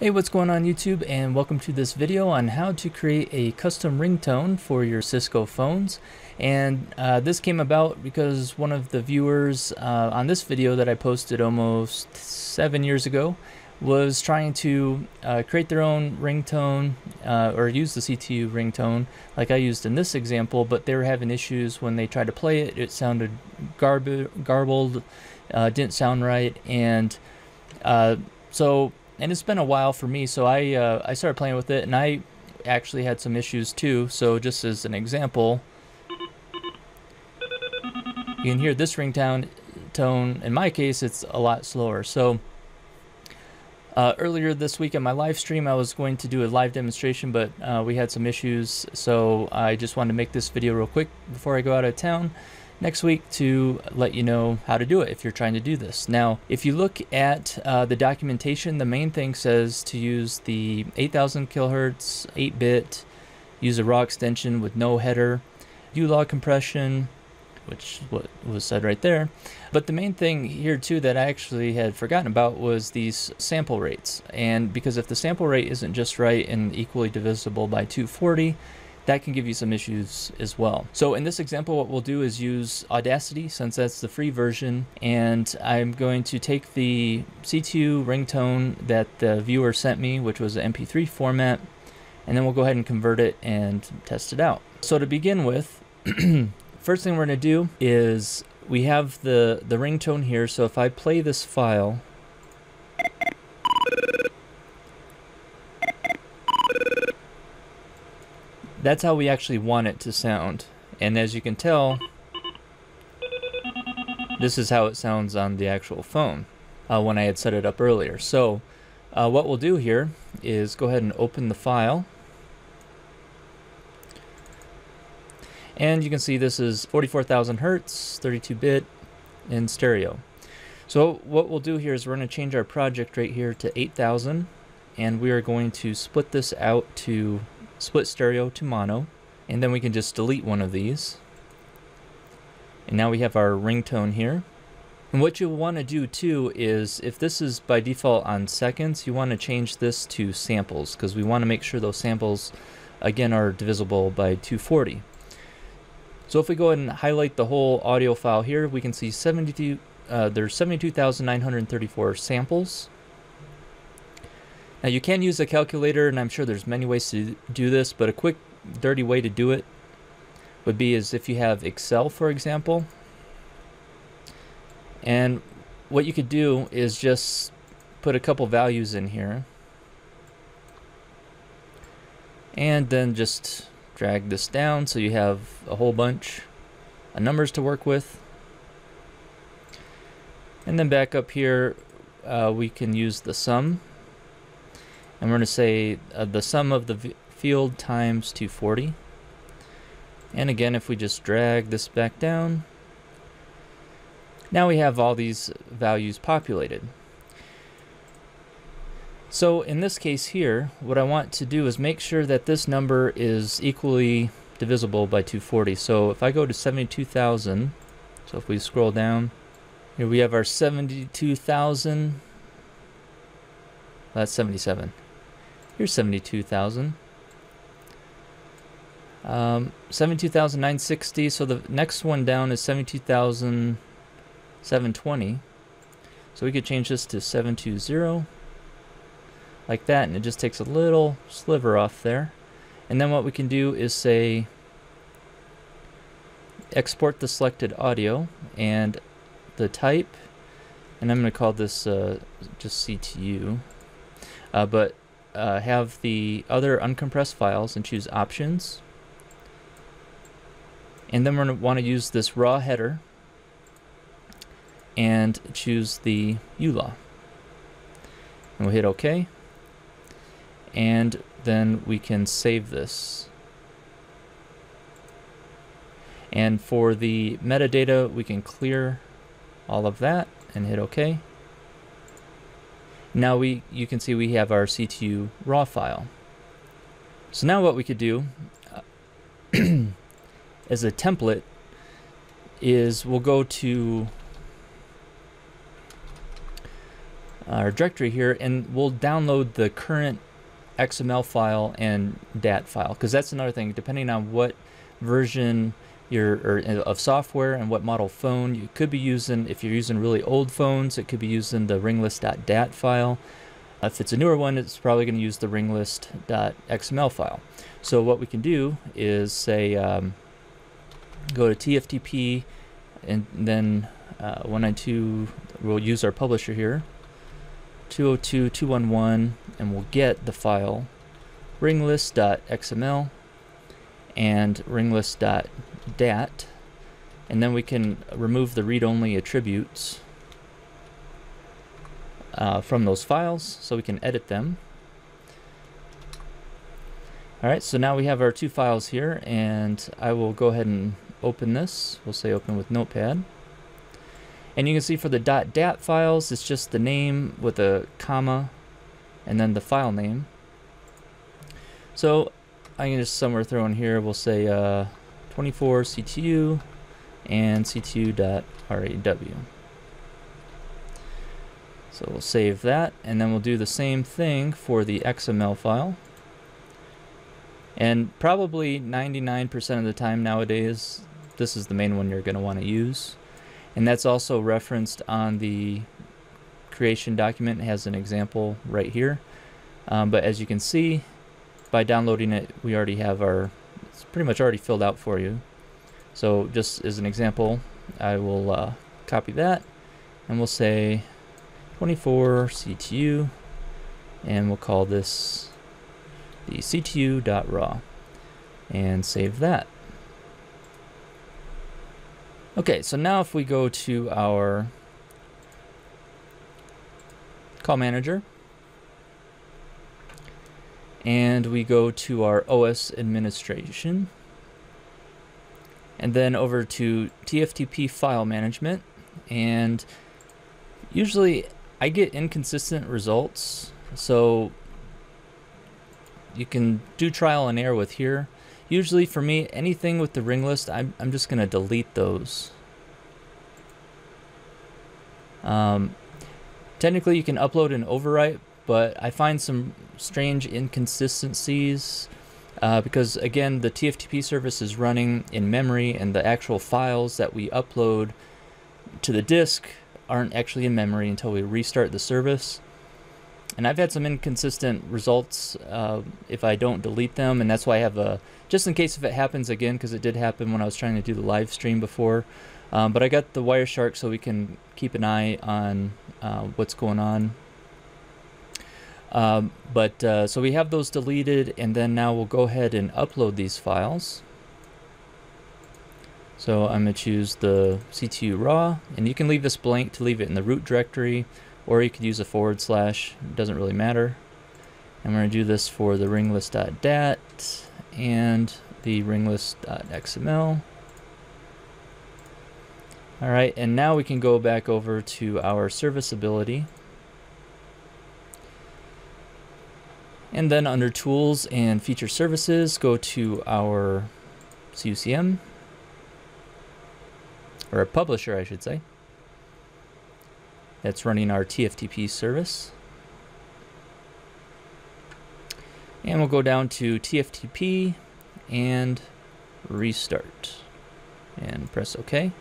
Hey, what's going on YouTube and welcome to this video on how to create a custom ringtone for your Cisco phones. And uh, this came about because one of the viewers uh, on this video that I posted almost seven years ago was trying to uh, create their own ringtone uh, or use the CTU ringtone like I used in this example, but they were having issues when they tried to play it. It sounded garb garbled, uh, didn't sound right, and uh, so and it's been a while for me, so I uh, I started playing with it, and I actually had some issues too. So just as an example, you can hear this ringtone. Tone in my case, it's a lot slower. So uh, earlier this week in my live stream, I was going to do a live demonstration, but uh, we had some issues, so I just wanted to make this video real quick before I go out of town next week to let you know how to do it if you're trying to do this. Now, if you look at uh, the documentation, the main thing says to use the 8000 kilohertz 8-bit, use a raw extension with no header, U-law compression, which what was said right there. But the main thing here too that I actually had forgotten about was these sample rates. And because if the sample rate isn't just right and equally divisible by 240, that can give you some issues as well. So in this example, what we'll do is use Audacity since that's the free version. And I'm going to take the CTU ringtone that the viewer sent me, which was an MP3 format, and then we'll go ahead and convert it and test it out. So to begin with, first thing we're going to do is we have the, the ringtone here. So if I play this file, that's how we actually want it to sound. And as you can tell, this is how it sounds on the actual phone uh, when I had set it up earlier. So uh, what we'll do here is go ahead and open the file. And you can see this is 44,000 hertz, 32-bit, in stereo. So what we'll do here is we're going to change our project right here to 8000 and we are going to split this out to split stereo to mono, and then we can just delete one of these. And now we have our ringtone here. And what you'll want to do too is, if this is by default on seconds, you want to change this to samples, because we want to make sure those samples, again, are divisible by 240. So if we go ahead and highlight the whole audio file here, we can see 72, uh, there's 72,934 samples. Now you can use a calculator and I'm sure there's many ways to do this, but a quick dirty way to do it would be as if you have Excel for example. And what you could do is just put a couple values in here. And then just drag this down so you have a whole bunch of numbers to work with. And then back up here, uh, we can use the sum and we're going to say uh, the sum of the field times 240 and again if we just drag this back down now we have all these values populated. So in this case here what I want to do is make sure that this number is equally divisible by 240 so if I go to 72,000 so if we scroll down here we have our 72,000 that's 77 Here's 72,000. Um, 72,960. So the next one down is 72,720. So we could change this to 720 like that and it just takes a little sliver off there. And then what we can do is say export the selected audio and the type and I'm going to call this uh, just CTU. Uh, but uh, have the other uncompressed files and choose options. And then we're going to want to use this raw header and choose the U-law. And we'll hit OK. And then we can save this. And for the metadata, we can clear all of that and hit OK. Now we, you can see we have our CTU raw file. So now what we could do uh, as a template is we'll go to our directory here, and we'll download the current XML file and DAT file because that's another thing. Depending on what version your or, uh, of software and what model phone you could be using, if you're using really old phones, it could be using the ringlist.dat file. If it's a newer one, it's probably going to use the ringlist.xml file. So what we can do is say um, go to TFTP and then uh, 192, we'll use our publisher here, 202.211, and we'll get the file ringlist.xml and ringlist.dat, and then we can remove the read-only attributes uh, from those files so we can edit them. Alright, so now we have our two files here, and I will go ahead and open this. We'll say open with Notepad. And you can see for the .dat files, it's just the name with a comma and then the file name. So I can just somewhere throw in here, we'll say uh, 24 CTU and CTU.raw. So we'll save that, and then we'll do the same thing for the XML file. And probably 99% of the time nowadays, this is the main one you're going to want to use. And that's also referenced on the creation document. It has an example right here. Um, but as you can see, by downloading it, we already have our, it's pretty much already filled out for you. So just as an example, I will uh, copy that and we'll say 24 CTU and we'll call this the ctu.raw and save that. Okay, so now if we go to our call manager and we go to our OS administration. And then over to TFTP file management. And usually I get inconsistent results. So you can do trial and error with here. Usually for me, anything with the ring list, I'm, I'm just going to delete those. Um, technically you can upload and overwrite, but I find some strange inconsistencies uh, because again, the TFTP service is running in memory and the actual files that we upload to the disk aren't actually in memory until we restart the service. And I've had some inconsistent results uh, if I don't delete them, and that's why I have a just in case if it happens again, because it did happen when I was trying to do the live stream before. Um, but I got the Wireshark so we can keep an eye on uh, what's going on. Um, but uh, so we have those deleted, and then now we'll go ahead and upload these files. So I'm going to choose the CTU raw, and you can leave this blank to leave it in the root directory, or you could use a forward slash, it doesn't really matter. And we're going to do this for the ringlist.dat and the ringlist.xml. Alright, and now we can go back over to our serviceability. And then under Tools and Feature Services, go to our CUCM, or a publisher, I should say, that's running our TFTP service. And we'll go down to TFTP and restart. And press OK.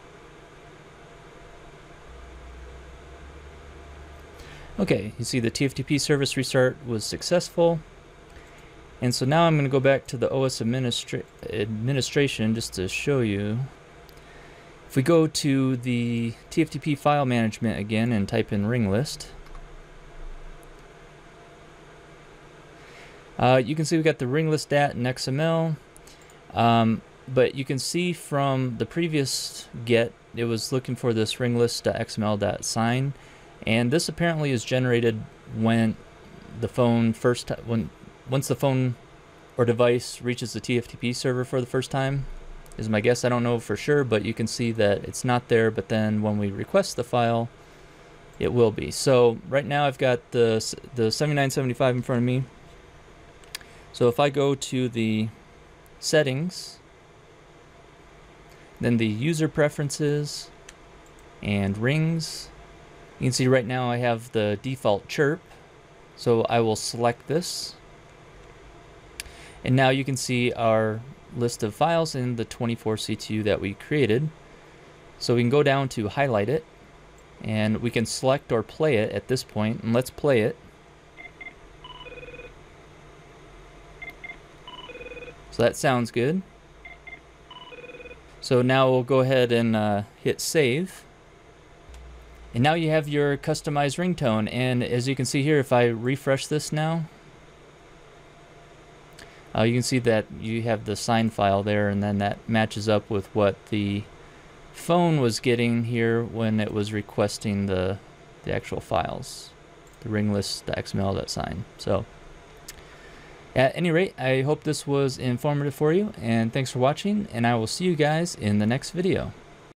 Okay, you see the TFTP service restart was successful. And so now I'm going to go back to the OS administra administration just to show you. If we go to the TFTP file management again and type in ring list, Uh, you can see we got the ring list dat and XML, um, but you can see from the previous get, it was looking for this ring list.xml.sign, and this apparently is generated when the phone first, when once the phone or device reaches the TFTP server for the first time, is my guess. I don't know for sure, but you can see that it's not there, but then when we request the file, it will be. So right now I've got the, the 7975 in front of me. So if I go to the settings, then the user preferences and rings, You can see right now I have the default chirp. So I will select this. And now you can see our list of files in the 24 CTU that we created. So we can go down to highlight it and we can select or play it at this point and let's play it. So that sounds good. So now we'll go ahead and uh, hit save. And now you have your customized ringtone. And as you can see here, if I refresh this now, uh, you can see that you have the sign file there and then that matches up with what the phone was getting here when it was requesting the, the actual files, the ring list, the XML, that sign. So at any rate, I hope this was informative for you and thanks for watching and I will see you guys in the next video.